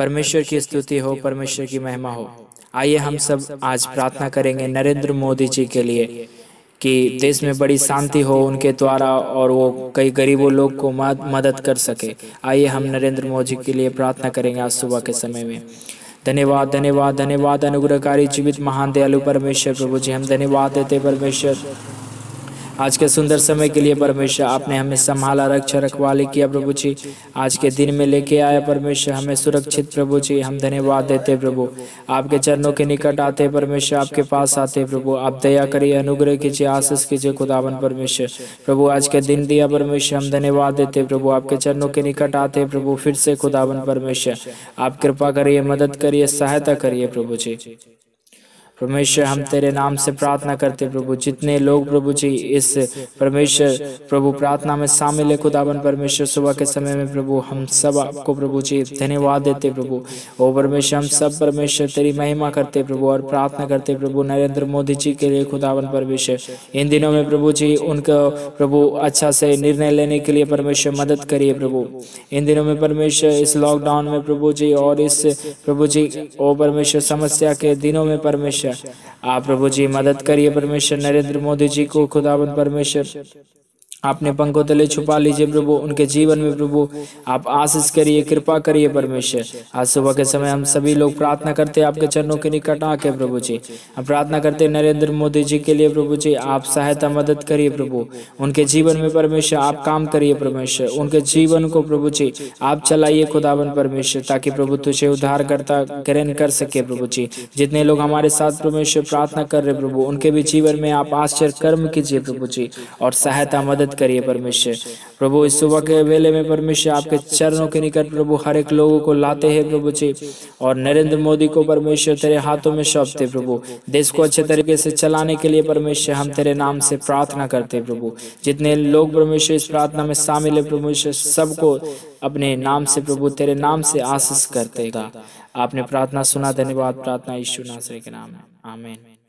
परमेश्वर की स्तुति हो परमेश्वर की महिमा हो। आइए हम सब आज प्रार्थना करेंगे नरेंद्र मोदी जी के लिए कि देश में बड़ी शांति हो उनके द्वारा और वो कई गरीबों लोग को मदद कर सके। आइए हम नरेंद्र मोदी के लिए प्रार्थना करेंगे आज सुबह के समय में। धन्यवाद धन्यवाद धन्यवाद अनुग्रहकारी जीवित महान दयालु परमेश्वर प्रभु जी। हम धन्यवाद देते परमेश्वर। आज के सुंदर समय के लिए परमेश्वर, आपने हमें संभाला, रक्षा, रखवाली किया, प्रभु जी। आज के दिन में लेके आया परमेश्वर, हमें सुरक्षित, प्रभु जी, हम धन्यवाद देते प्रभु। आपके चरणों के निकट आते परमेश्वर, आपके पास आते प्रभु। आप दया करिए, अनुग्रह कीजिए, आशीष कीजिए, खुदावन परमेश्वर। प्रभु, आज के दिन दिया परमेश्वर, हम धन्यवाद देते प्रभु। आपके चरणों के निकट आते प्रभु, फिर से खुदावन परमेश्वर। आप कृपा करिए, मदद करिए, सहायता करिए, प्रभु जी। परमेश्वर, हम तेरे नाम से प्रार्थना करते प्रभु। जितने लोग, प्रभु जी, इस परमेश्वर, प्रभु, प्रार्थना में शामिल है खुदावन परमेश्वर, सुबह के समय में, प्रभु, हम सब आपको, प्रभु जी, धन्यवाद देते प्रभु। ओ परमेश्वर, हम सब परमेश्वर, तेरी महिमा करते प्रभु, और प्रार्थना करते प्रभु। नरेंद्र मोदी जी के लिए खुदावन परमेश्वर, इन दिनों में, प्रभु जी, उनको, प्रभु अच्छा से निर्णय लेने के लिए, परमेश्वर, मदद करिए, प्रभु। इन दिनों में, परमेश्वर, इस लॉकडाउन में, प्रभु जी, और इस, प्रभु जी, ओ परमेश्वर, समस्या के दिनों में, परमेश्वर आप प्रभु जी मदद करिए परमेश्वर नरेंद्र मोदी जी को खुदाबंद परमेश्वर। आपने पंखों तले छुपा लीजिए प्रभु, उनके जीवन में प्रभु, आप आशीष करिए, कृपा करिए परमेश्वर। आज सुबह के समय हम सभी लोग प्रार्थना करते हैं आपके चरणों के निकट आके प्रभु जी। हम प्रार्थना करते हैं नरेंद्र मोदी जी के लिए प्रभु जी, आप सहायता, मदद करिए प्रभु। उनके जीवन में परमेश्वर, आप काम करिए परमेश्वर। उनके जीवन को प्रभु जी, आप चलाइए खुदावन परमेश्वर, ताकि प्रभु तुझे उद्धार करता ग्रहण कर सके प्रभु जी। जितने लोग हमारे साथ परमेश्वर प्रार्थना कर रहे प्रभु, उनके भी जीवन में आप आश्चर्य कर्म कीजिए प्रभु जी। और सहायता, मदद मदद करिए परमेश्वर। प्रभु, इस सुबह के वेले में परमेश्वर आपके चरणों के निकट प्रभु हर एक लोगों को लाते हैं प्रभु जी। और नरेंद्र मोदी को परमेश्वर तेरे हाथों में सौंपते प्रभु। देश को अच्छे तरीके से चलाने के लिए परमेश्वर हम तेरे नाम से प्रार्थना करते प्रभु। जितने लोग परमेश्वर इस प्रार्थना में शामिल है, परमेश्वर सबको अपने नाम से प्रभु तेरे नाम से आशीष करते आपने प्रार्थना सुना, धन्यवाद। प्रार्थना यीशु नासरे के नाम है। आमीन।